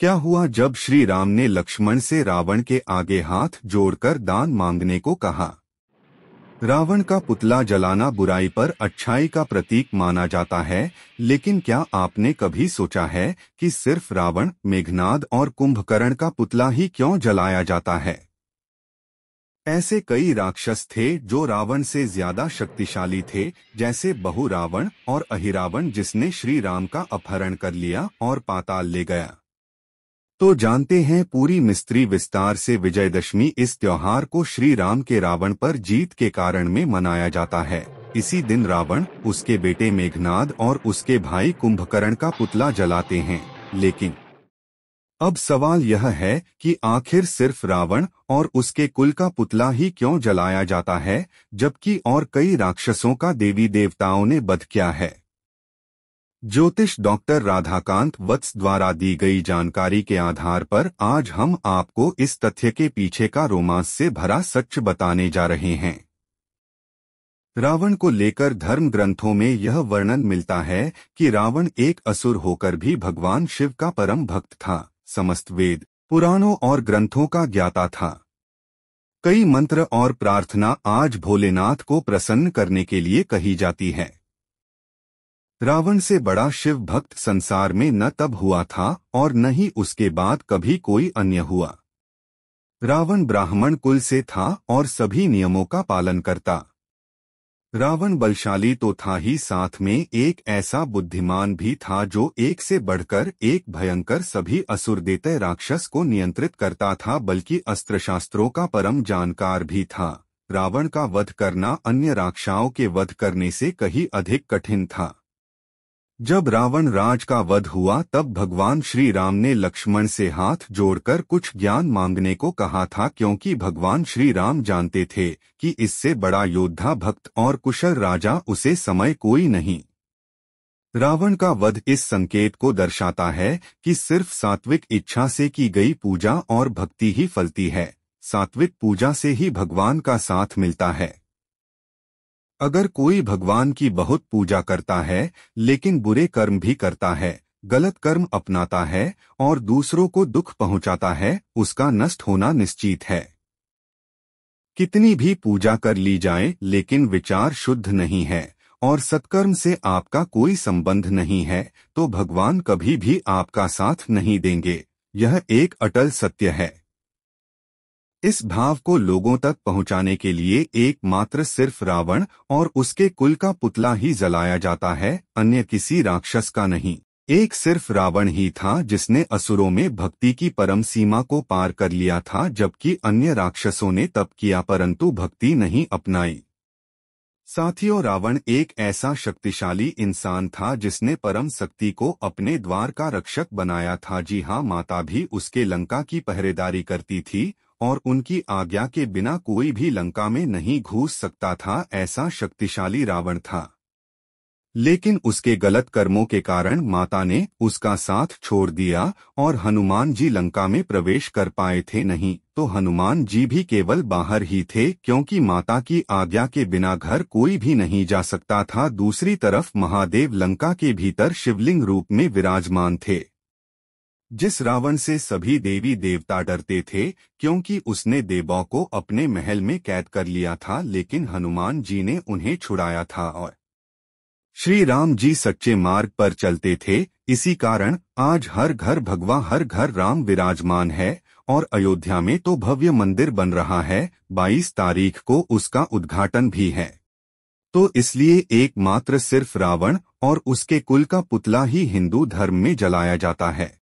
क्या हुआ जब श्री राम ने लक्ष्मण से रावण के आगे हाथ जोड़कर दान मांगने को कहा? रावण का पुतला जलाना बुराई पर अच्छाई का प्रतीक माना जाता है, लेकिन क्या आपने कभी सोचा है कि सिर्फ़ रावण, मेघनाद और कुंभकर्ण का पुतला ही क्यों जलाया जाता है? ऐसे कई राक्षस थे जो रावण से ज़्यादा शक्तिशाली थे, जैसे बहु रावण और अहिरावण जिसने श्री राम का अपहरण कर लिया और पाताल ले गया। तो जानते हैं पूरी मिस्त्री विस्तार से विजयदशमी इस त्योहार को श्री राम के रावण पर जीत के कारण में मनाया जाता है। इसी दिन रावण, उसके बेटे मेघनाद और उसके भाई कुंभकर्ण का पुतला जलाते हैं। लेकिन अब सवाल यह है कि आखिर सिर्फ़ रावण और उसके कुल का पुतला ही क्यों जलाया जाता है, जबकि और कई राक्षसों का देवी देवताओं ने बध किया है। ज्योतिष डॉक्टर राधाकांत वत्स द्वारा दी गई जानकारी के आधार पर आज हम आपको इस तथ्य के पीछे का रोमांस से भरा सच बताने जा रहे हैं। रावण को लेकर धर्म ग्रंथों में यह वर्णन मिलता है कि रावण एक असुर होकर भी भगवान शिव का परम भक्त था, समस्त वेद, पुराणों और ग्रंथों का ज्ञाता था। कई मंत्र और प्रार्थना आज भोलेनाथ को प्रसन्न करने के लिए कही जाती है। रावण से बड़ा शिव भक्त संसार में न तब हुआ था और न ही उसके बाद कभी कोई अन्य हुआ। रावण ब्राह्मण कुल से था और सभी नियमों का पालन करता। रावण बलशाली तो था ही साथ में एक ऐसा बुद्धिमान भी था जो एक से बढ़कर एक भयंकर सभी असुर देते राक्षस को नियंत्रित करता था, बल्कि अस्त्र शास्त्रों का परम जानकार भी था। रावण का वध करना अन्य राक्षाओं के वध करने से कहीं अधिक कठिन था। जब रावण राज का वध हुआ, तब भगवान श्री राम ने लक्ष्मण से हाथ जोड़कर कुछ ज्ञान मांगने को कहा था, क्योंकि भगवान श्री राम जानते थे कि इससे बड़ा योद्धा भक्त और कुशल राजा उसे समय कोई नहीं। रावण का वध इस संकेत को दर्शाता है कि सिर्फ़ सात्विक इच्छा से की गई पूजा और भक्ति ही फलती है, सात्विक पूजा से ही भगवान का साथ मिलता है। अगर कोई भगवान की बहुत पूजा करता है, लेकिन बुरे कर्म भी करता है, गलत कर्म अपनाता है, और दूसरों को दुख पहुंचाता है, उसका नष्ट होना निश्चित है। कितनी भी पूजा कर ली जाए, लेकिन विचार शुद्ध नहीं है, और सत्कर्म से आपका कोई संबंध नहीं है तो भगवान कभी भी आपका साथ नहीं देंगे, यह एक अटल सत्य है। इस भाव को लोगों तक पहुँचाने के लिए एकमात्र सिर्फ़ रावण और उसके कुल का पुतला ही जलाया जाता है, अन्य किसी राक्षस का नहीं। एक सिर्फ़ रावण ही था जिसने असुरों में भक्ति की परम सीमा को पार कर लिया था जबकि अन्य राक्षसों ने तप किया परंतु भक्ति नहीं अपनाई। साथियों, रावण एक ऐसा शक्तिशाली इंसान था जिसने परम शक्ति को अपने द्वार का रक्षक बनाया था। जी हाँ माता भी उसके लंका की पहरेदारी करती थी और उनकी आज्ञा के बिना कोई भी लंका में नहीं घुस सकता था, ऐसा शक्तिशाली रावण था। लेकिन उसके गलत कर्मों के कारण माता ने उसका साथ छोड़ दिया और हनुमान जी लंका में प्रवेश कर पाए थे नहीं तो हनुमान जी भी केवल बाहर ही थे, क्योंकि माता की आज्ञा के बिना घर कोई भी नहीं जा सकता था। दूसरी तरफ़ महादेव लंका के भीतर शिवलिंग रूप में विराजमान थे। जिस रावण से सभी देवी देवता डरते थे, क्योंकि उसने देवों को अपने महल में कैद कर लिया था, लेकिन हनुमान जी ने उन्हें छुड़ाया था और श्री राम जी सच्चे मार्ग पर चलते थे। इसी कारण आज हर घर भगवा, हर घर राम विराजमान है और अयोध्या में तो भव्य मंदिर बन रहा है। 22 तारीख को उसका उद्घाटन भी है। तो इसलिए एकमात्र सिर्फ़ रावण और उसके कुल का पुतला ही हिंदू धर्म में जलाया जाता है।